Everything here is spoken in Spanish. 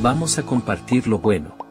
Vamos a compartir lo bueno.